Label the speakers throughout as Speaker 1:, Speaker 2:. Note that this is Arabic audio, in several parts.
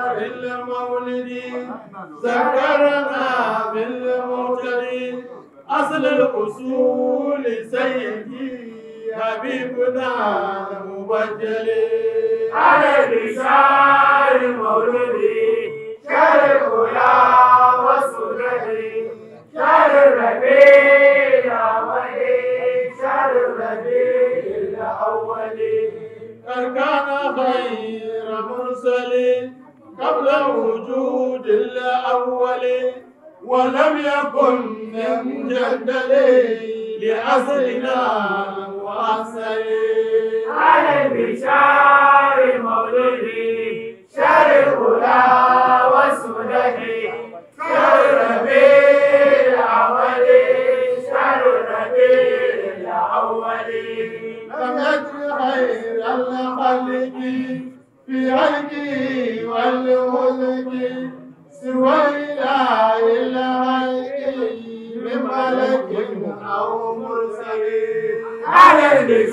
Speaker 1: المولد ذكرنا بالمرتد أصل الأصول سيدي حبيبنا المبجل
Speaker 2: على بشار مولدي شهر الأولى والسنة شهر الربيع الأول شهر الربيع الأول
Speaker 1: كان خير مرسل قبل وجود الأول ولم يكن من جدل لأصلنا وأصل.
Speaker 2: على بشار مولدي شهر الأولى والسنة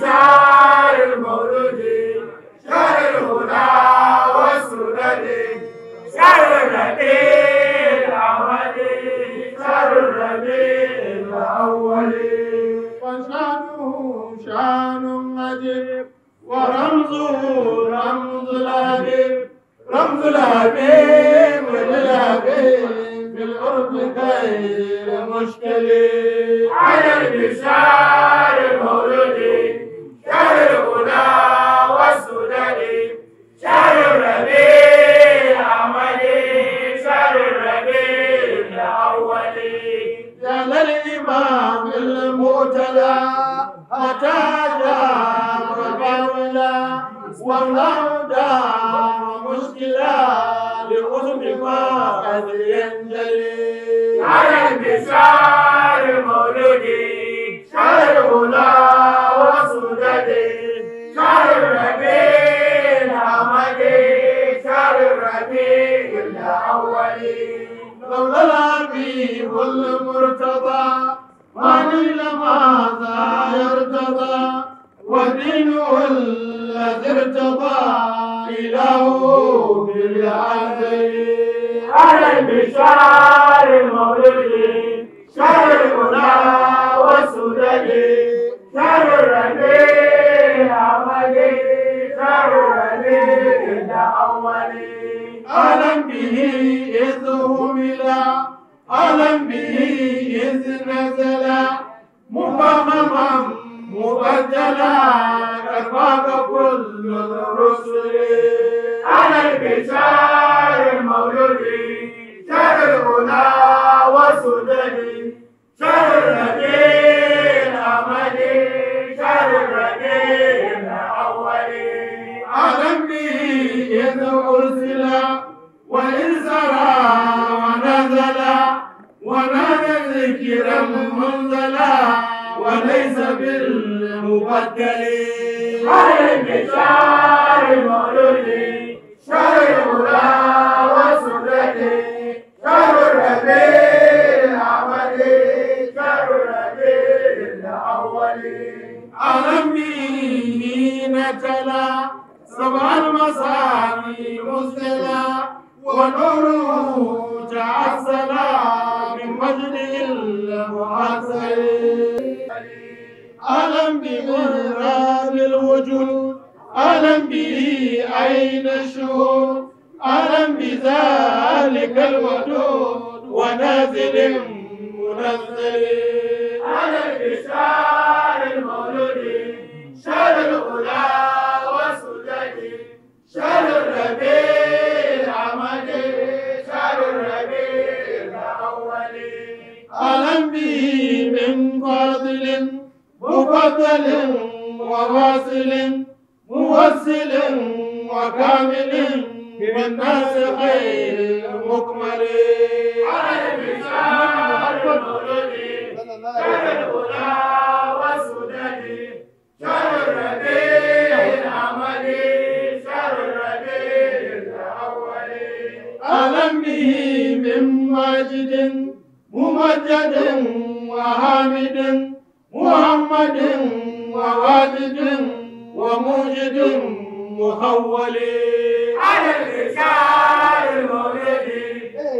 Speaker 2: البشار المولود شهر الهدى والسنن شهر الربيع الأول شهر الربيع الأول.
Speaker 1: وشأنه شأن عجيب ورمزه رمز الحبيب رمز الحبيب للحبيب في القرب غير مشكل
Speaker 2: على البشار المولود
Speaker 1: والله دام مشكلة لحزن ما قد ينجلي
Speaker 2: على البشار المولودي شهر الأولى وسددي شهر الربيع الأحمدي شهر الربيع الأول
Speaker 1: لولا الحبيب المرتضى نيل ماذا يرتضى ودينه الذي ارتضى إله بالعزل
Speaker 2: على البشار المولودي شهر الأولى وسددي شهر الربيع الأحمدي شهر الربيع الأول
Speaker 1: ألم به إذ هملا ألم به إذ نزلا مفهما مبدلا كفاك كل الرسل
Speaker 2: على البشار المولودي شهر الأولى وسددي شهر الربيع
Speaker 1: سبع المصاني مزدلا ونوره تعسلا من مجد المعسل ألم بمهراب الوجود؟ ألم به أين الشهود؟ ألم بذلك الودود ونازل منزل؟
Speaker 2: على البشار المولودي شهر الأولى وسددي شهر الربيع الأحمدي شهر الربيع الأول
Speaker 1: ألم به من فاضل مفضل وواصل موصل وكامل بالناس خير مكمل
Speaker 2: على البشار المولودي شهر الأولى
Speaker 1: مجد وحامد محمد وواجد وموجد مخول.
Speaker 2: على الرسال المولد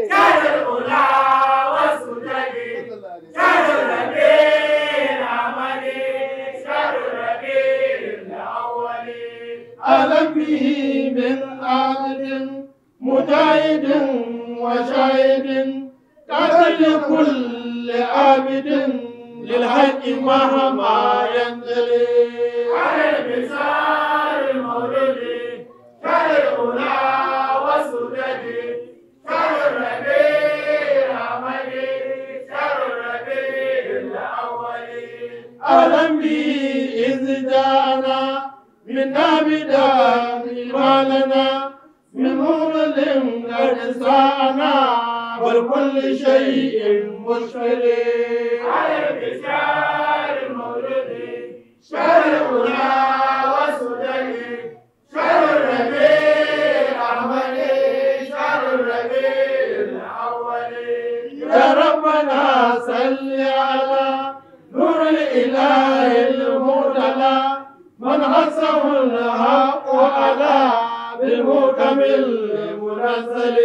Speaker 2: سر الأولى والسجد سر النبي الأحمد سر النبي الأول.
Speaker 1: ألم به من عابد مجاهد وشاهد قاتل كل عابد للحق مهما ينجلي. كل شيء مشكل
Speaker 2: على البشار المولد الأولى والسدد شهر الربيع الأحمد شهر الربيع الأول
Speaker 1: يا ربنا صل على نور الإله المعتلى من حسه الحق على بالمحكم المنزل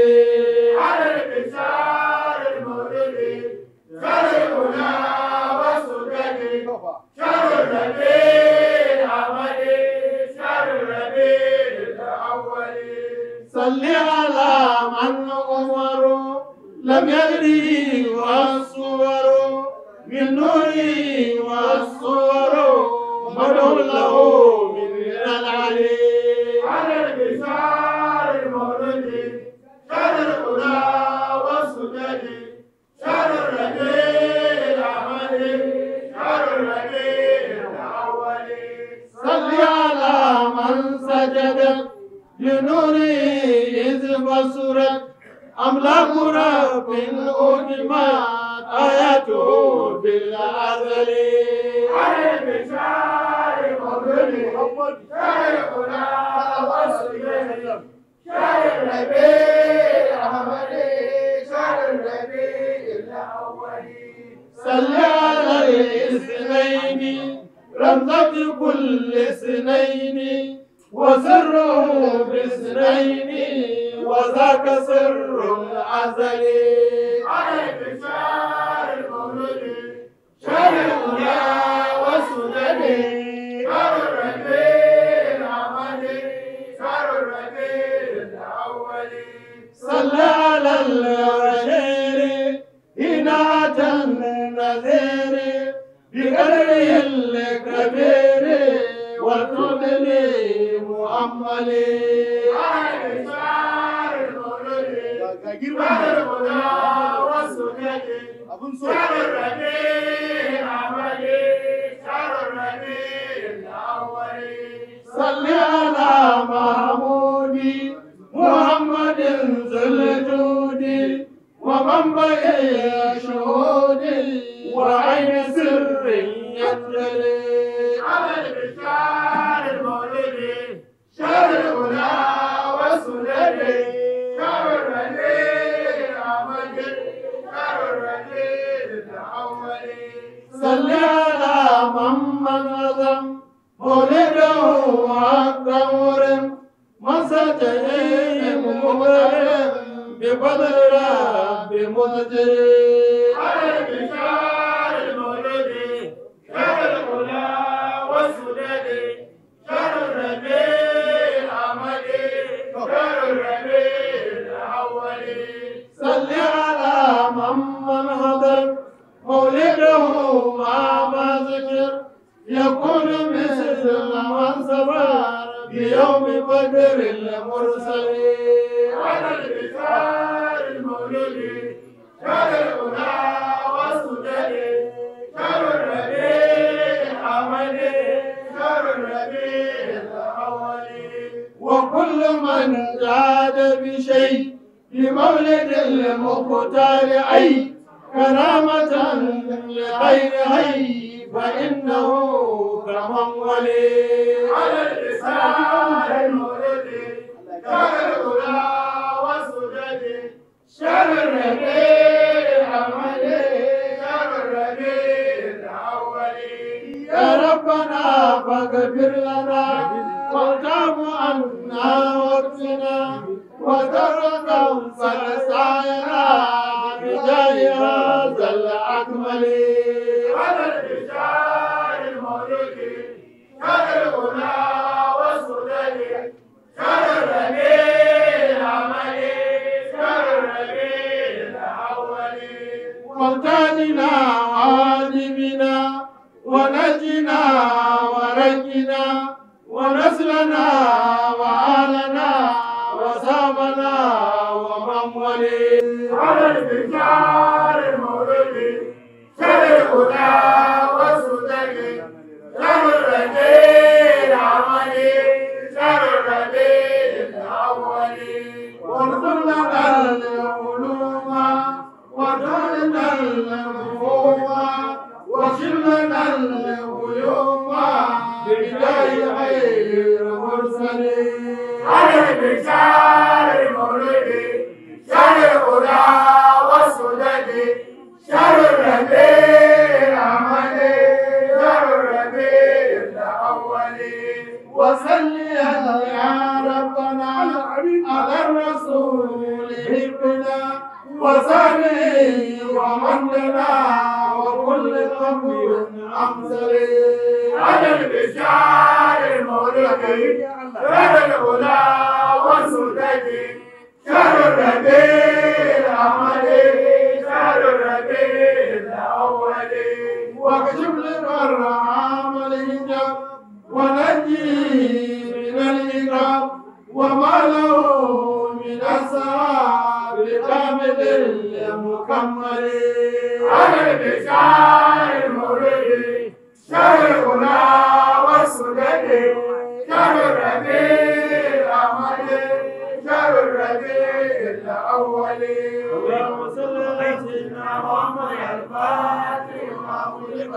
Speaker 1: رب أجمعت آياته في الأزل
Speaker 2: على البشار المولد شهر الأولى والسدد شهر الربيع الأحمد شهر الربيع الأول
Speaker 1: صل على الاثنين رمزة كل اثنين وسره باثنين وذاك سر الأزل
Speaker 2: على البشار المولد الأولى والسدد شهر الربيع الأحمد شهر الربيع الأول.
Speaker 1: صل على البشير إناة النذير بقدره الكبير. والفضل مؤمل
Speaker 2: على البشار المولد شهر الأولى والسدد شهر الربيع الأحمد شهر الربيع الأول
Speaker 1: صل على محمود
Speaker 2: الأول
Speaker 1: صل على محمد عظم مولده وأكبر وكل من جاد بشيء لمولد المختار أي كرامة لغير هي فإنه كمن ولي.
Speaker 2: على البشار المولد الأولى والسدد شهر الربيع.
Speaker 1: فاغفر لنا وارحم عنا واكفنا وتركم فلسعينا بجاه هذا الأكمل قبول أمثلين
Speaker 2: على البشار شر الهدى والسدد شر الربيع العملي شر الربيع الأولي
Speaker 1: واكشف للرحام الهجاب ونجي من الإكرام وما له من الثواب كامل المكمل
Speaker 2: على البشار المولد شر الهدى والسدد شر الربيع العملي شر الربيع الأولي
Speaker 1: اللهم صل على سيدنا محمد الفاتح لما خلق